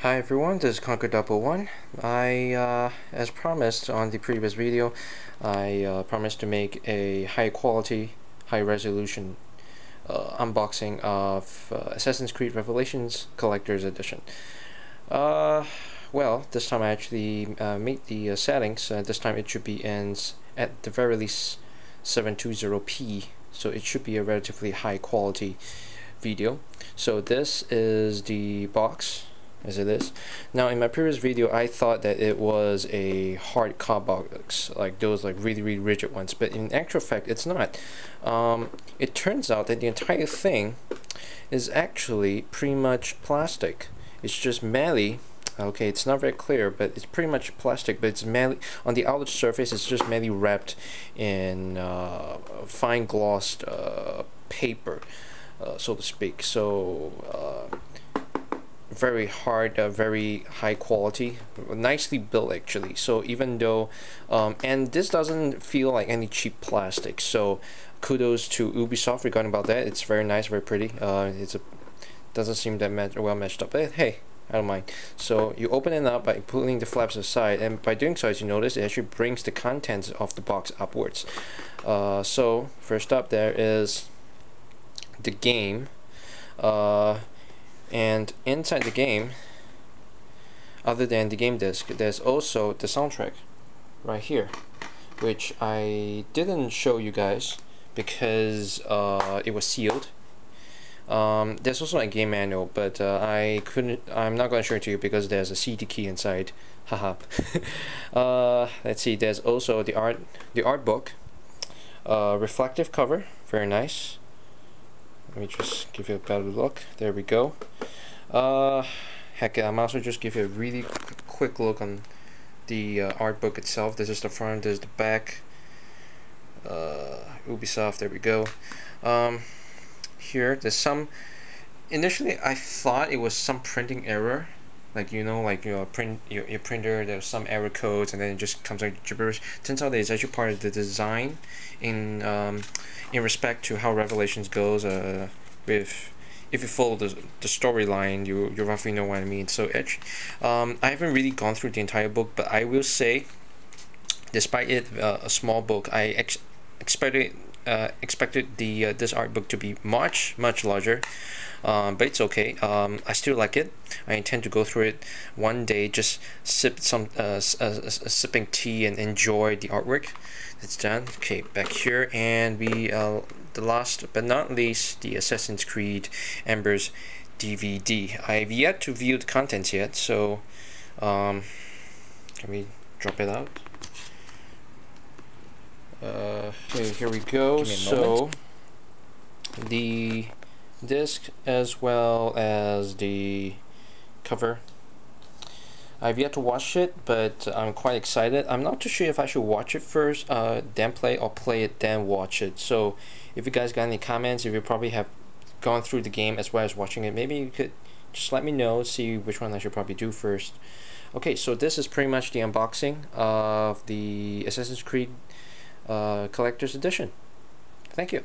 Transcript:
Hi everyone, this is Conquer Double One. I, uh, as promised on the previous video, I uh, promised to make a high quality, high resolution uh, unboxing of uh, Assassin's Creed Revelations Collector's Edition. Uh, well, this time I actually uh, made the settings. this time it should be in, at the very least, 720p, so it should be a relatively high quality video. So this is the box as it is. Now in my previous video I thought that it was a hard card box, like those like really really rigid ones, but in actual fact it's not. Um, it turns out that the entire thing is actually pretty much plastic. It's just merely okay it's not very clear but it's pretty much plastic but it's merely on the outer surface it's just merely wrapped in uh, fine glossed uh, paper uh, so to speak so uh, very hard, uh, very high quality, nicely built actually. So even though, um, and this doesn't feel like any cheap plastic. So kudos to Ubisoft regarding about that. It's very nice, very pretty. Uh, it's a doesn't seem that match, well matched up. But hey, I don't mind. So you open it up by pulling the flaps aside, and by doing so, as you notice, it actually brings the contents of the box upwards. Uh, so first up, there is the game. Uh, and inside the game other than the game disc there's also the soundtrack right here which I didn't show you guys because uh, it was sealed. Um, there's also a game manual but uh, I couldn't I'm not going to show it to you because there's a CD key inside. Haha. Uh, let's see there's also the art the art book. Uh, reflective cover very nice. Let me just give you a better look. There we go uh, heck I'm also just give you a really quick look on the uh, art book itself. This is the front this is the back. Uh, Ubisoft there we go. Um, here there's some initially I thought it was some printing error. Like you know like your print your, your printer there's some error codes and then it just comes like gibberish. Turns out it's actually part of the design in um, in respect to how Revelations goes uh, with if you follow the, the storyline you you roughly know what I mean. So edge um, I haven't really gone through the entire book but I will say despite it uh, a small book I ex expected uh, expected the uh, this art book to be much much larger. Um, but it's okay. Um, I still like it. I intend to go through it one day just sip some uh, sipping tea and enjoy the artwork. It's done. Okay back here and we uh, the last but not least the Assassin's Creed Embers DVD I've yet to view the contents yet so um, can we drop it out? Uh, okay here we go. So the disc as well as the cover. I've yet to watch it, but I'm quite excited. I'm not too sure if I should watch it first, uh, then play, or play it, then watch it. So if you guys got any comments, if you probably have gone through the game as well as watching it, maybe you could just let me know, see which one I should probably do first. Okay, so this is pretty much the unboxing of the Assassin's Creed uh, Collector's Edition. Thank you.